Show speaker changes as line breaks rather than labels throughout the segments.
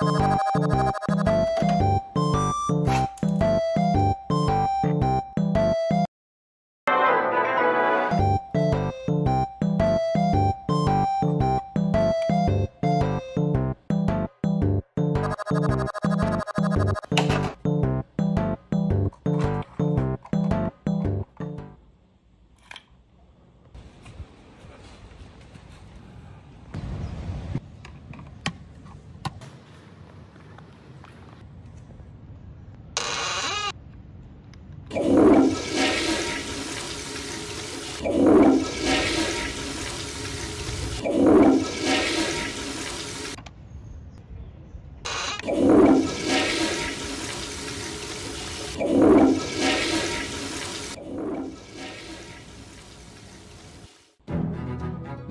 うん。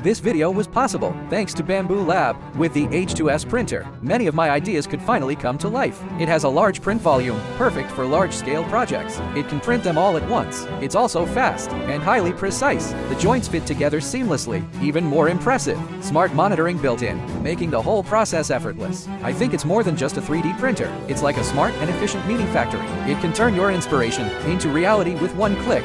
This video was possible thanks to Bambu Lab. With the H2S printer, many of my ideas could finally come to life. It has a large print volume, perfect for large-scale projects. It can print them all at once. It's also fast and highly precise. The joints fit together seamlessly. Even more impressive, smart monitoring built in, making the whole process effortless. I think it's more than just a 3D printer. It's like a smart and efficient meeting factory. It can turn your inspiration into reality with one click.